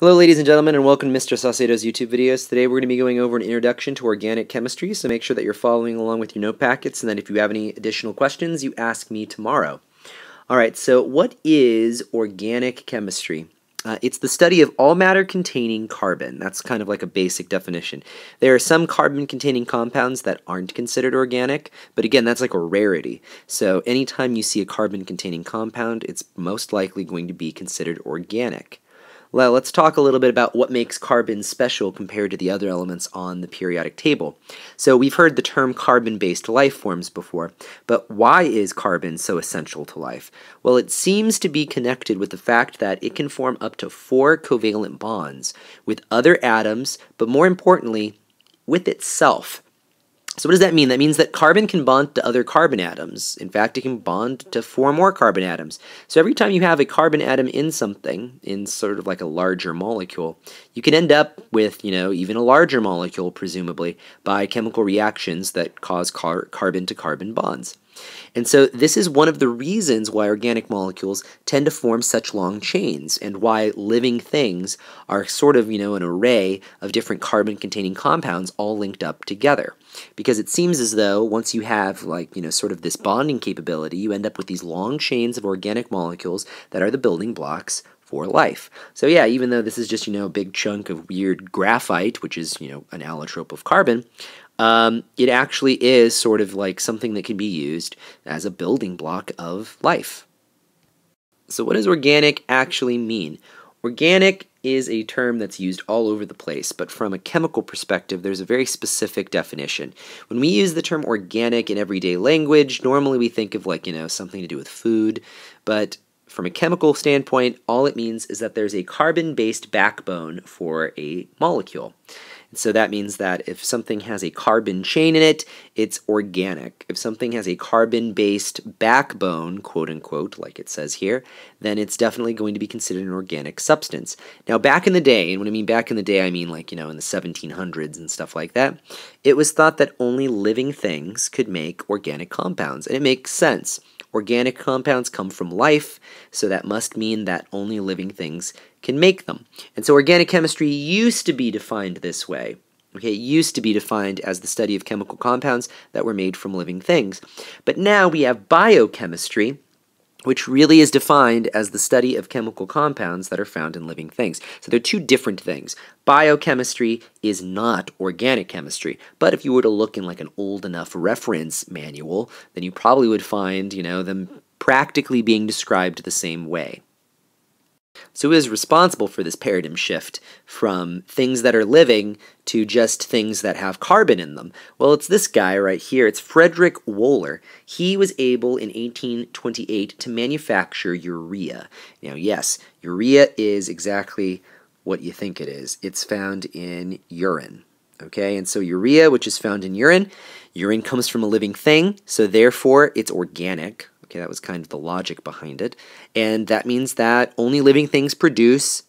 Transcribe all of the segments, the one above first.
Hello ladies and gentlemen and welcome to Mr. Saucedo's YouTube videos. Today we're going to be going over an introduction to organic chemistry, so make sure that you're following along with your note packets and that if you have any additional questions, you ask me tomorrow. Alright, so what is organic chemistry? Uh, it's the study of all matter containing carbon. That's kind of like a basic definition. There are some carbon containing compounds that aren't considered organic, but again, that's like a rarity. So anytime you see a carbon containing compound, it's most likely going to be considered organic. Well, let's talk a little bit about what makes carbon special compared to the other elements on the periodic table. So we've heard the term carbon-based life forms before, but why is carbon so essential to life? Well, it seems to be connected with the fact that it can form up to four covalent bonds with other atoms, but more importantly, with itself. So what does that mean? That means that carbon can bond to other carbon atoms. In fact, it can bond to four more carbon atoms. So every time you have a carbon atom in something, in sort of like a larger molecule, you can end up with, you know, even a larger molecule, presumably, by chemical reactions that cause car carbon to carbon bonds. And so this is one of the reasons why organic molecules tend to form such long chains and why living things are sort of, you know, an array of different carbon-containing compounds all linked up together. Because it seems as though once you have like, you know, sort of this bonding capability, you end up with these long chains of organic molecules that are the building blocks for life. So yeah, even though this is just, you know, a big chunk of weird graphite, which is, you know, an allotrope of carbon, um, it actually is sort of like something that can be used as a building block of life. So, what does organic actually mean? Organic is a term that's used all over the place, but from a chemical perspective, there's a very specific definition. When we use the term organic in everyday language, normally we think of like, you know, something to do with food, but from a chemical standpoint, all it means is that there's a carbon based backbone for a molecule. So that means that if something has a carbon chain in it, it's organic. If something has a carbon based backbone, quote unquote, like it says here, then it's definitely going to be considered an organic substance. Now, back in the day, and when I mean back in the day, I mean like, you know, in the 1700s and stuff like that, it was thought that only living things could make organic compounds. And it makes sense. Organic compounds come from life, so that must mean that only living things can make them. And so organic chemistry used to be defined this way. Okay, it used to be defined as the study of chemical compounds that were made from living things. But now we have biochemistry, which really is defined as the study of chemical compounds that are found in living things. So they're two different things. Biochemistry is not organic chemistry, but if you were to look in like an old enough reference manual, then you probably would find, you know, them practically being described the same way. So who is responsible for this paradigm shift from things that are living to just things that have carbon in them? Well, it's this guy right here. It's Frederick Wohler. He was able in 1828 to manufacture urea. Now, yes, urea is exactly what you think it is. It's found in urine. Okay, and so urea, which is found in urine, urine comes from a living thing, so therefore it's organic, Okay, that was kind of the logic behind it. And that means that only living things produce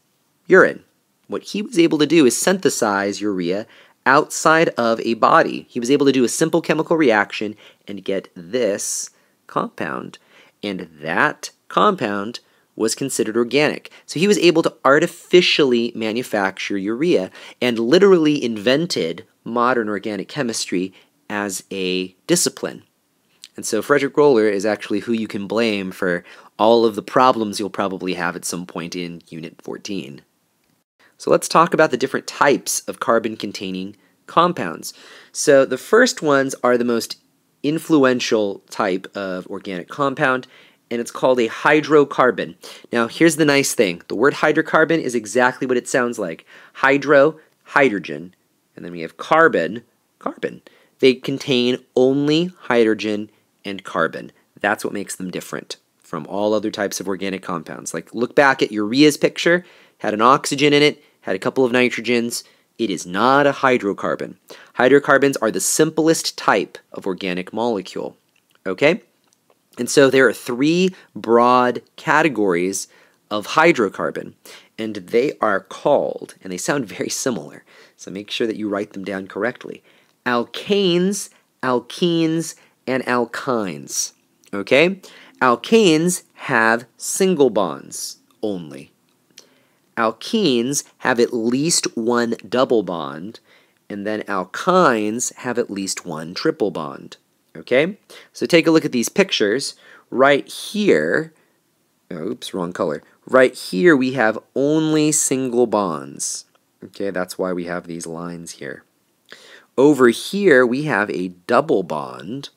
urine. What he was able to do is synthesize urea outside of a body. He was able to do a simple chemical reaction and get this compound. And that compound was considered organic. So he was able to artificially manufacture urea and literally invented modern organic chemistry as a discipline. And so Frederick Wohler is actually who you can blame for all of the problems you'll probably have at some point in Unit 14. So let's talk about the different types of carbon-containing compounds. So the first ones are the most influential type of organic compound, and it's called a hydrocarbon. Now, here's the nice thing. The word hydrocarbon is exactly what it sounds like. Hydro, hydrogen, and then we have carbon, carbon. They contain only hydrogen and carbon. That's what makes them different from all other types of organic compounds. Like look back at urea's picture, had an oxygen in it, had a couple of nitrogens. It is not a hydrocarbon. Hydrocarbons are the simplest type of organic molecule. Okay? And so there are three broad categories of hydrocarbon, and they are called, and they sound very similar, so make sure that you write them down correctly alkanes, alkenes, and alkynes. Okay? Alkanes have single bonds only. alkenes have at least one double bond, and then alkynes have at least one triple bond. Okay? So take a look at these pictures. Right here, oops, wrong color. Right here we have only single bonds. Okay, that's why we have these lines here. Over here we have a double bond.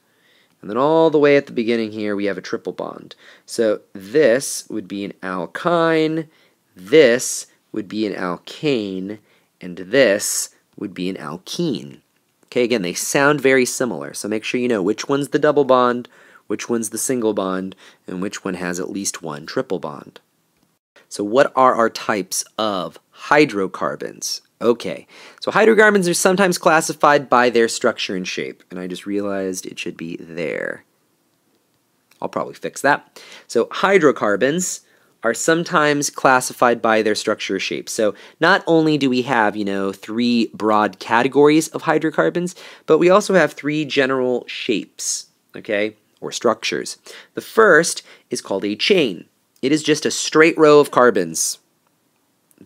And then all the way at the beginning here, we have a triple bond. So this would be an alkyne, this would be an alkane, and this would be an alkene. Okay, again, they sound very similar, so make sure you know which one's the double bond, which one's the single bond, and which one has at least one triple bond. So what are our types of hydrocarbons? Okay, so hydrocarbons are sometimes classified by their structure and shape, and I just realized it should be there. I'll probably fix that. So hydrocarbons are sometimes classified by their structure or shape. So not only do we have, you know, three broad categories of hydrocarbons, but we also have three general shapes, okay, or structures. The first is called a chain. It is just a straight row of carbons.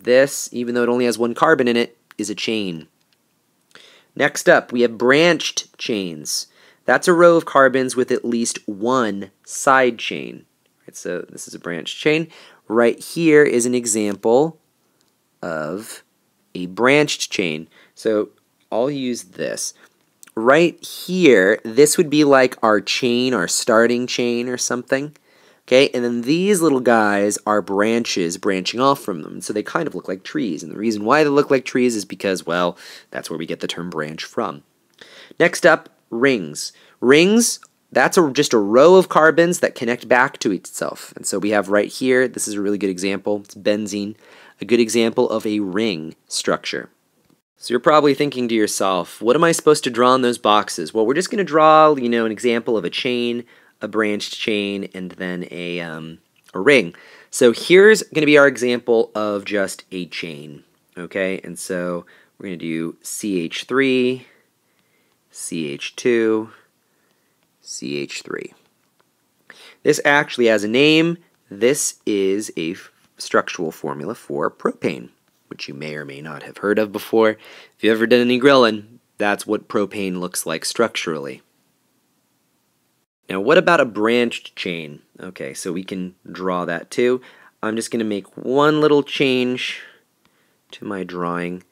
This, even though it only has one carbon in it, is a chain. Next up, we have branched chains. That's a row of carbons with at least one side chain. Right, so this is a branched chain. Right here is an example of a branched chain. So I'll use this. Right here, this would be like our chain, our starting chain or something. Okay, and then these little guys are branches branching off from them. So they kind of look like trees. And the reason why they look like trees is because, well, that's where we get the term branch from. Next up, rings. Rings that's a, just a row of carbons that connect back to itself. And so we have right here, this is a really good example, it's benzene, a good example of a ring structure. So you're probably thinking to yourself, what am I supposed to draw in those boxes? Well, we're just going to draw, you know, an example of a chain, a branched chain, and then a, um, a ring. So here's going to be our example of just a chain, okay? And so we're going to do CH3, CH2, CH3. This actually has a name. This is a structural formula for propane, which you may or may not have heard of before. If you've ever done any grilling, that's what propane looks like structurally. Now, what about a branched chain? Okay, so we can draw that too. I'm just going to make one little change to my drawing.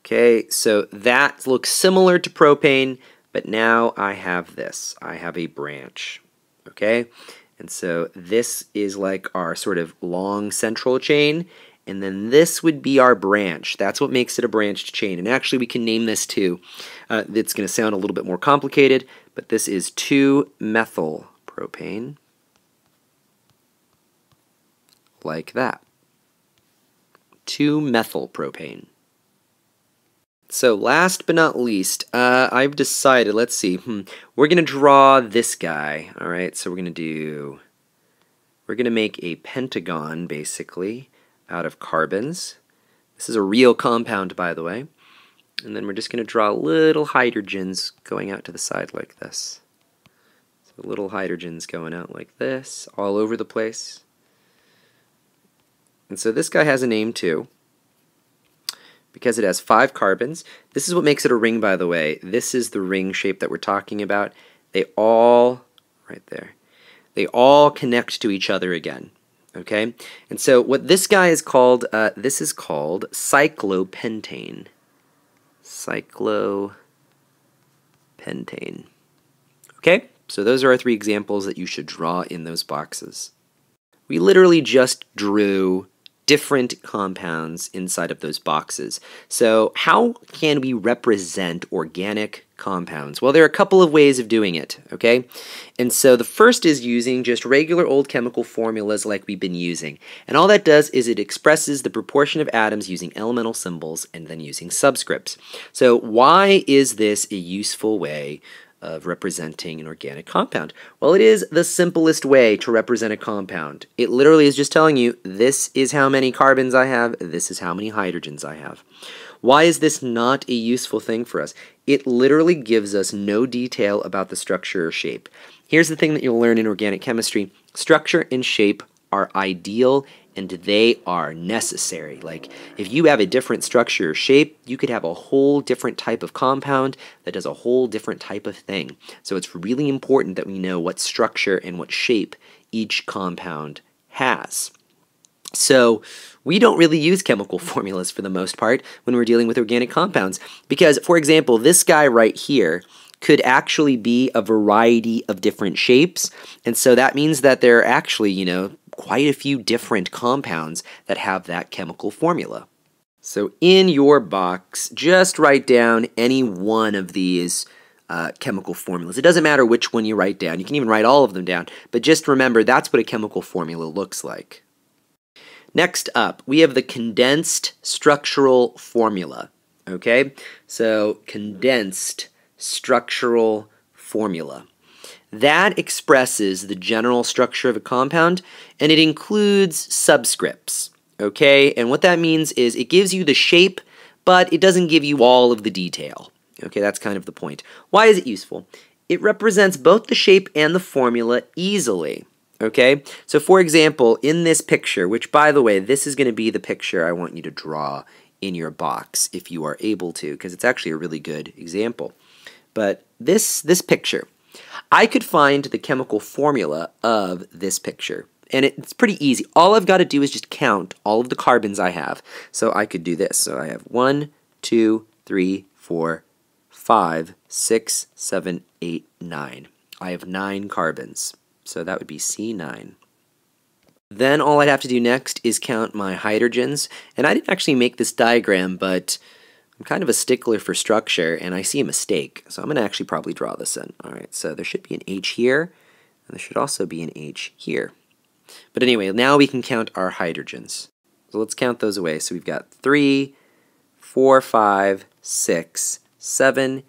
Okay, so that looks similar to propane, but now I have this. I have a branch. Okay? And so this is like our sort of long central chain. And then this would be our branch. That's what makes it a branched chain. And actually, we can name this too. Uh, it's going to sound a little bit more complicated, but this is 2-methyl propane. Like that. 2-methyl propane. So last but not least, uh, I've decided, let's see, hmm, we're going to draw this guy, all right? So we're going to do, we're going to make a pentagon, basically, out of carbons. This is a real compound, by the way. And then we're just going to draw little hydrogens going out to the side like this. So little hydrogens going out like this, all over the place. And so this guy has a name too because it has five carbons. This is what makes it a ring, by the way. This is the ring shape that we're talking about. They all, right there, they all connect to each other again. Okay? And so what this guy is called, uh, this is called cyclopentane. Cyclopentane. Okay? So those are our three examples that you should draw in those boxes. We literally just drew different compounds inside of those boxes. So how can we represent organic compounds? Well, there are a couple of ways of doing it, okay? And so the first is using just regular old chemical formulas like we've been using. And all that does is it expresses the proportion of atoms using elemental symbols and then using subscripts. So why is this a useful way of representing an organic compound? Well, it is the simplest way to represent a compound. It literally is just telling you this is how many carbons I have, this is how many hydrogens I have. Why is this not a useful thing for us? It literally gives us no detail about the structure or shape. Here's the thing that you'll learn in organic chemistry. Structure and shape are ideal and they are necessary. Like, if you have a different structure or shape, you could have a whole different type of compound that does a whole different type of thing. So it's really important that we know what structure and what shape each compound has. So we don't really use chemical formulas for the most part when we're dealing with organic compounds because, for example, this guy right here could actually be a variety of different shapes. And so that means that there are actually, you know, quite a few different compounds that have that chemical formula. So in your box, just write down any one of these uh, chemical formulas. It doesn't matter which one you write down. You can even write all of them down. But just remember, that's what a chemical formula looks like. Next up, we have the condensed structural formula. Okay, so condensed structural formula. That expresses the general structure of a compound and it includes subscripts. Okay, and what that means is it gives you the shape, but it doesn't give you all of the detail. Okay, that's kind of the point. Why is it useful? It represents both the shape and the formula easily. Okay, so for example, in this picture, which by the way, this is going to be the picture I want you to draw in your box if you are able to, because it's actually a really good example. But this, this picture, I could find the chemical formula of this picture. And it's pretty easy. All I've got to do is just count all of the carbons I have. So I could do this. So I have one, two, three, four, five, six, seven, eight, nine. I have nine carbons. So that would be C9. Then all I'd have to do next is count my hydrogens. And I didn't actually make this diagram, but I'm kind of a stickler for structure, and I see a mistake. So I'm going to actually probably draw this in. All right, so there should be an H here, and there should also be an H here. But anyway, now we can count our hydrogens. So let's count those away. So we've got 3, 4, 5, 6, 7,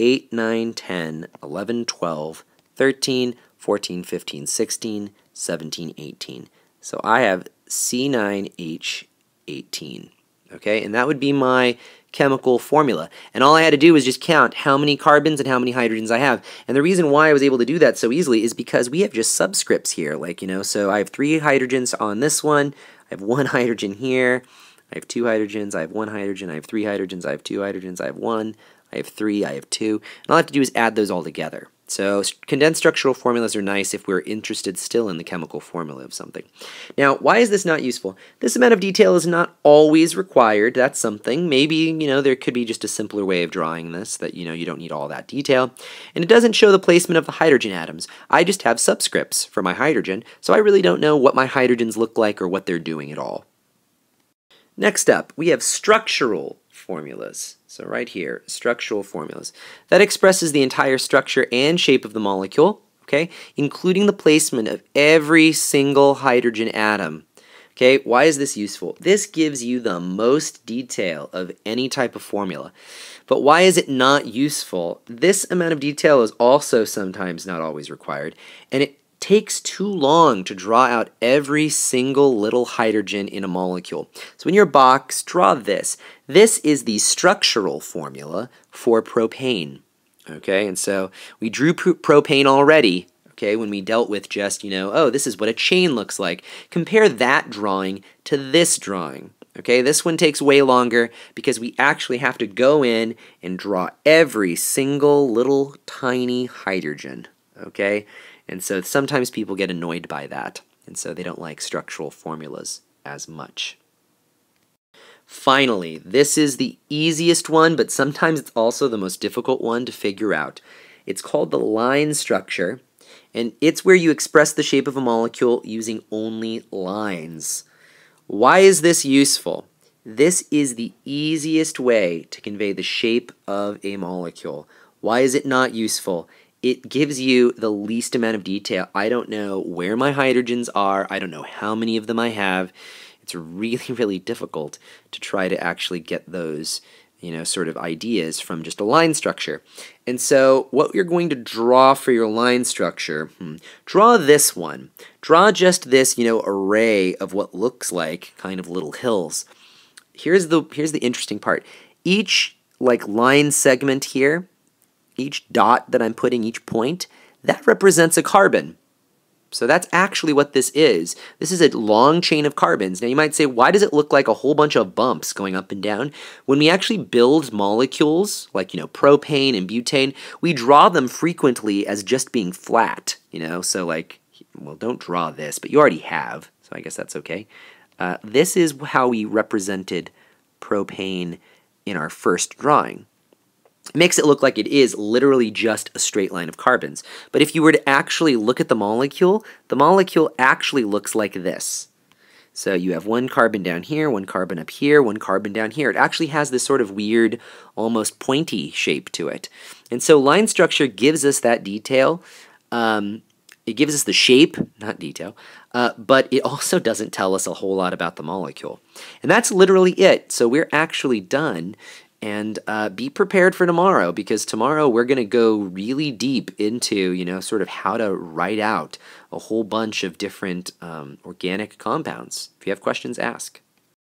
8, 9, 10, 11, 12, 13, 14, 15, 16, 17, 18. So I have C9H18. Okay, and that would be my chemical formula. And all I had to do was just count how many carbons and how many hydrogens I have. And the reason why I was able to do that so easily is because we have just subscripts here. Like, you know, so I have three hydrogens on this one. I have one hydrogen here. I have two hydrogens. I have one hydrogen. I have three hydrogens. I have two hydrogens. I have one. I have three. I have two. And all I have to do is add those all together. So condensed structural formulas are nice if we're interested still in the chemical formula of something. Now, why is this not useful? This amount of detail is not always required. That's something. Maybe, you know, there could be just a simpler way of drawing this that, you know, you don't need all that detail. And it doesn't show the placement of the hydrogen atoms. I just have subscripts for my hydrogen, so I really don't know what my hydrogens look like or what they're doing at all. Next up, we have structural formulas. So right here, structural formulas. That expresses the entire structure and shape of the molecule, okay, including the placement of every single hydrogen atom. Okay, why is this useful? This gives you the most detail of any type of formula. But why is it not useful? This amount of detail is also sometimes not always required, and it takes too long to draw out every single little hydrogen in a molecule. So in your box, draw this. This is the structural formula for propane. Okay, and so we drew pr propane already, okay, when we dealt with just, you know, oh, this is what a chain looks like. Compare that drawing to this drawing. Okay, this one takes way longer because we actually have to go in and draw every single little tiny hydrogen. Okay, and so sometimes people get annoyed by that, and so they don't like structural formulas as much. Finally, this is the easiest one, but sometimes it's also the most difficult one to figure out. It's called the line structure, and it's where you express the shape of a molecule using only lines. Why is this useful? This is the easiest way to convey the shape of a molecule. Why is it not useful? It gives you the least amount of detail. I don't know where my hydrogens are. I don't know how many of them I have. It's really, really difficult to try to actually get those, you know, sort of ideas from just a line structure. And so what you're going to draw for your line structure, hmm, draw this one. Draw just this, you know, array of what looks like kind of little hills. Here's the, here's the interesting part. Each like line segment here each dot that I'm putting, each point, that represents a carbon. So that's actually what this is. This is a long chain of carbons. Now you might say, why does it look like a whole bunch of bumps going up and down? When we actually build molecules, like, you know, propane and butane, we draw them frequently as just being flat, you know? So like, well, don't draw this, but you already have, so I guess that's okay. Uh, this is how we represented propane in our first drawing makes it look like it is literally just a straight line of carbons. But if you were to actually look at the molecule, the molecule actually looks like this. So you have one carbon down here, one carbon up here, one carbon down here. It actually has this sort of weird, almost pointy shape to it. And so line structure gives us that detail. Um, it gives us the shape, not detail, uh, but it also doesn't tell us a whole lot about the molecule. And that's literally it. So we're actually done and uh, be prepared for tomorrow because tomorrow we're going to go really deep into you know sort of how to write out a whole bunch of different um, organic compounds. If you have questions ask